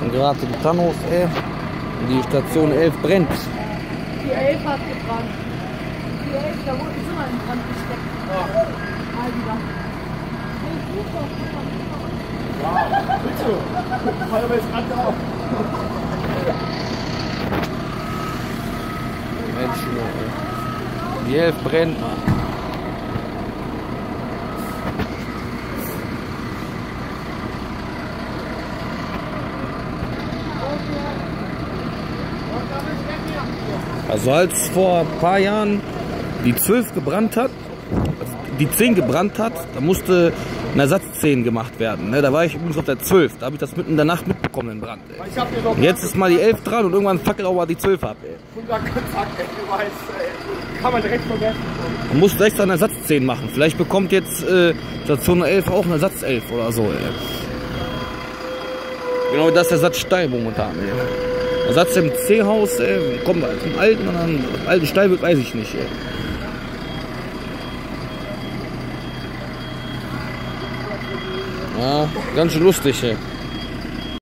Sind gerade die Tannhof, ey. Und die Station 11 brennt. Die 11 hat gebrannt. Die 11, da wurde die Zimmer in Brand gesteckt. Mal wieder. Menschen, ey. Die 11 brennt, Mann. Also als vor ein paar Jahren die 12 gebrannt hat, die 10 gebrannt hat, da musste ein Ersatz 10 gemacht werden. Ne? Da war ich übrigens auf der 12, da habe ich das mitten in der Nacht mitbekommen, den Brand. Ey. Und jetzt ist mal die 11 dran und irgendwann fackelt auch mal die 12 ab. Ey. 100 Kontakt, ey, du weißt, ey, kann man direkt vergessen. Man muss extra einen Ersatz 10 machen. Vielleicht bekommt jetzt äh, Station 11 auch einen Ersatz 11 oder so. Ey. Genau das ist Ersatz Steil momentan. Ey. Ersatz im C-Haus, ey, kommt zum alten und dann alten Steilweg weiß ich nicht. Ey. Ja, ganz schön lustig. Ey.